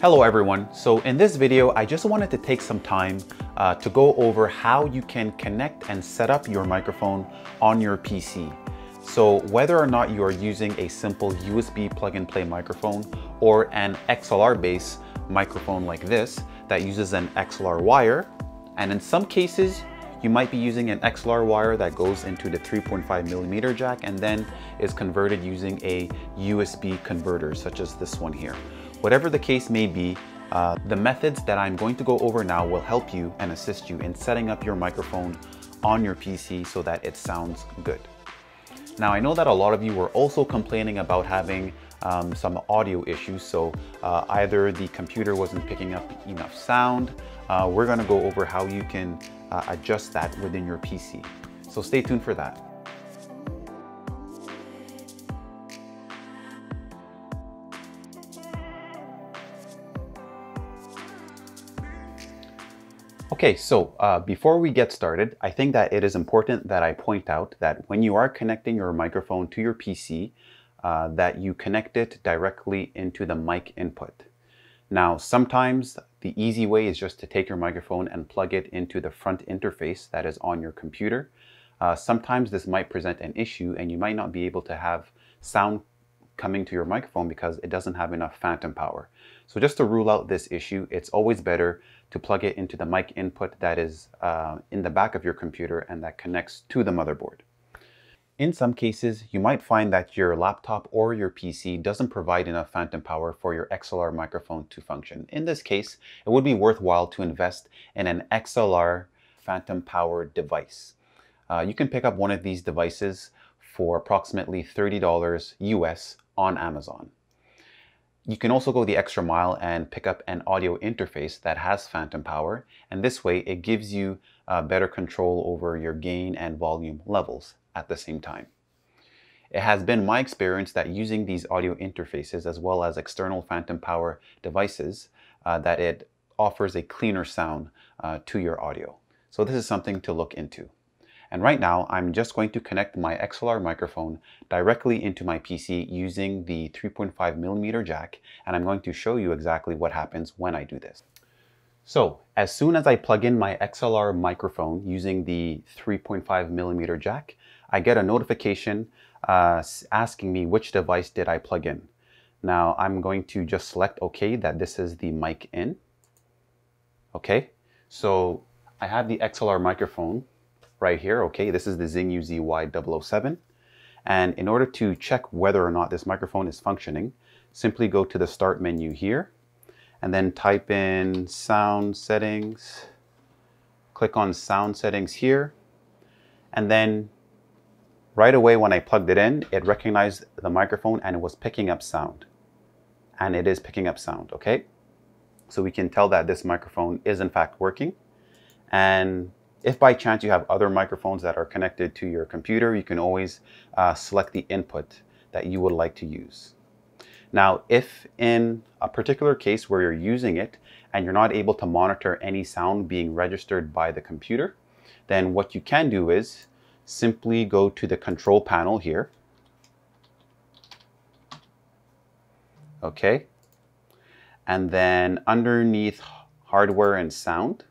Hello everyone. So in this video, I just wanted to take some time uh, to go over how you can connect and set up your microphone on your PC. So whether or not you are using a simple USB plug and play microphone or an XLR based microphone like this that uses an XLR wire, and in some cases, you might be using an XLR wire that goes into the 3.5 millimeter jack and then is converted using a USB converter such as this one here. Whatever the case may be, uh, the methods that I'm going to go over now will help you and assist you in setting up your microphone on your PC so that it sounds good. Now I know that a lot of you were also complaining about having um, some audio issues, so uh, either the computer wasn't picking up enough sound, uh, we're gonna go over how you can uh, adjust that within your PC. So stay tuned for that. Okay, so uh, before we get started, I think that it is important that I point out that when you are connecting your microphone to your PC, uh, that you connect it directly into the mic input. Now, sometimes the easy way is just to take your microphone and plug it into the front interface that is on your computer. Uh, sometimes this might present an issue and you might not be able to have sound coming to your microphone because it doesn't have enough phantom power. So just to rule out this issue, it's always better to plug it into the mic input that is uh, in the back of your computer and that connects to the motherboard. In some cases, you might find that your laptop or your PC doesn't provide enough phantom power for your XLR microphone to function. In this case, it would be worthwhile to invest in an XLR phantom power device. Uh, you can pick up one of these devices for approximately $30 US on Amazon. You can also go the extra mile and pick up an audio interface that has phantom power, and this way it gives you uh, better control over your gain and volume levels at the same time. It has been my experience that using these audio interfaces as well as external phantom power devices uh, that it offers a cleaner sound uh, to your audio. So this is something to look into. And right now, I'm just going to connect my XLR microphone directly into my PC using the 3.5 millimeter jack, and I'm going to show you exactly what happens when I do this. So as soon as I plug in my XLR microphone using the 3.5 millimeter jack, I get a notification uh, asking me which device did I plug in. Now I'm going to just select OK that this is the mic in. Okay, so I have the XLR microphone right here, okay, this is the Zingyou ZY007. And in order to check whether or not this microphone is functioning, simply go to the start menu here and then type in sound settings, click on sound settings here, and then right away when I plugged it in, it recognized the microphone and it was picking up sound. And it is picking up sound, okay? So we can tell that this microphone is in fact working. And if by chance you have other microphones that are connected to your computer, you can always uh, select the input that you would like to use. Now, if in a particular case where you're using it and you're not able to monitor any sound being registered by the computer, then what you can do is simply go to the control panel here. Okay. And then underneath hardware and sound,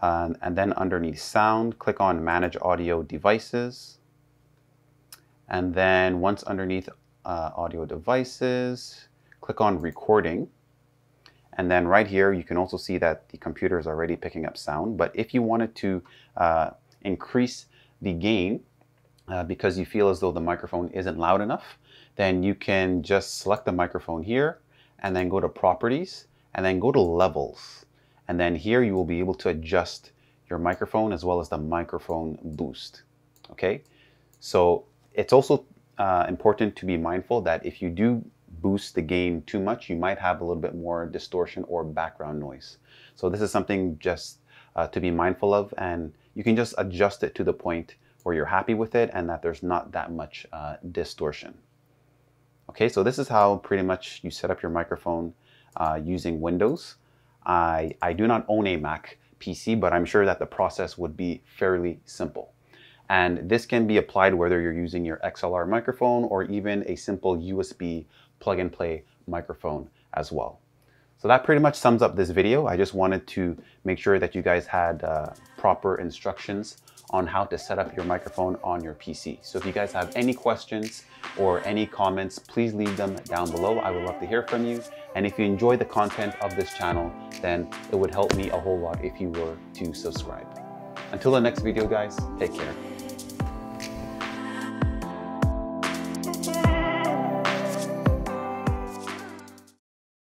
um, and then underneath sound, click on manage audio devices. And then once underneath uh, audio devices, click on recording. And then right here, you can also see that the computer is already picking up sound. But if you wanted to uh, increase the gain uh, because you feel as though the microphone isn't loud enough, then you can just select the microphone here and then go to properties and then go to levels. And then here you will be able to adjust your microphone as well as the microphone boost. Okay, so it's also uh, important to be mindful that if you do boost the gain too much, you might have a little bit more distortion or background noise. So this is something just uh, to be mindful of and you can just adjust it to the point where you're happy with it and that there's not that much uh, distortion. Okay, so this is how pretty much you set up your microphone uh, using Windows. I, I do not own a Mac PC, but I'm sure that the process would be fairly simple. And this can be applied whether you're using your XLR microphone or even a simple USB plug and play microphone as well. So that pretty much sums up this video. I just wanted to make sure that you guys had uh, proper instructions on how to set up your microphone on your PC. So if you guys have any questions or any comments, please leave them down below. I would love to hear from you. And if you enjoy the content of this channel, then it would help me a whole lot if you were to subscribe. Until the next video, guys, take care.